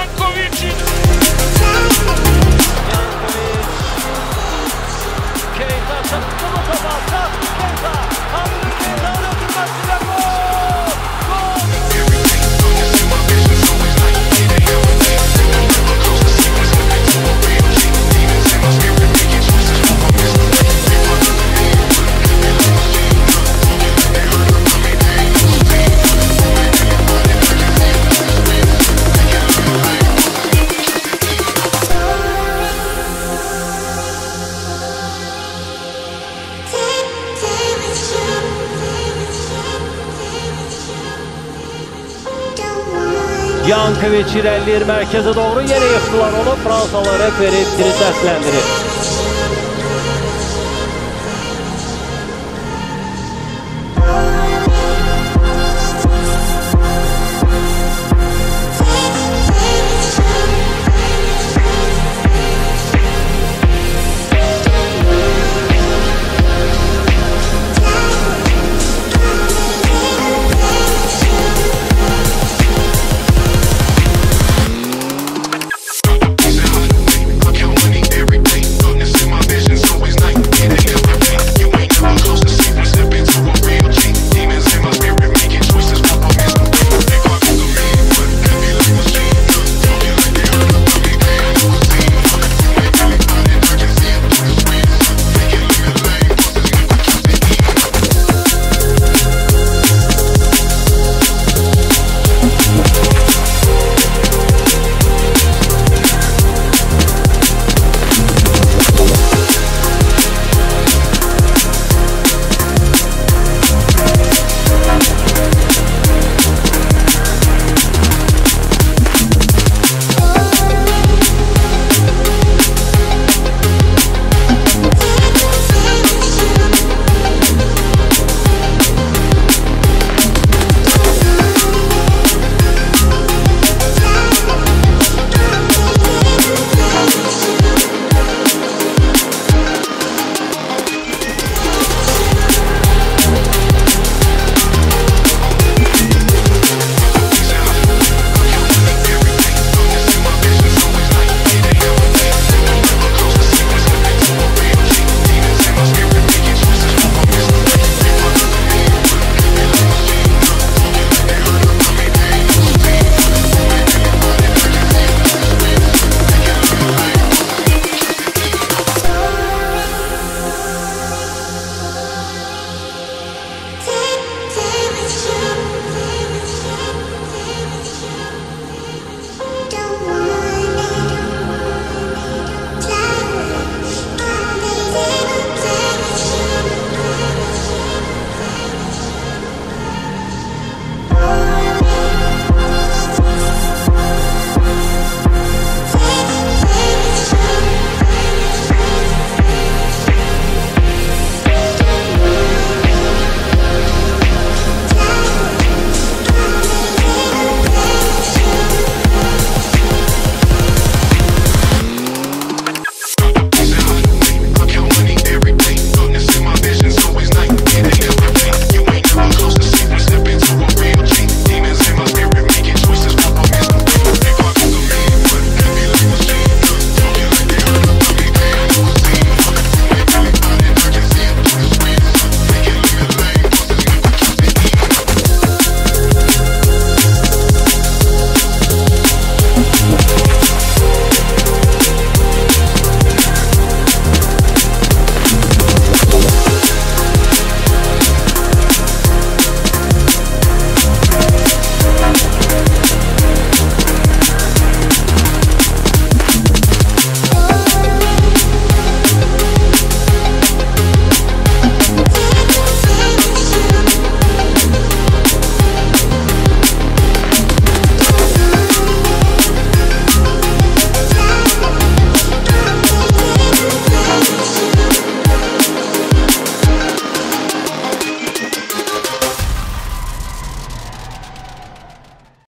Franco Yankoviç irəliləyir mərkəzə doğru. Yenə yıxdılar onu. Fransalı referi səsləndirir.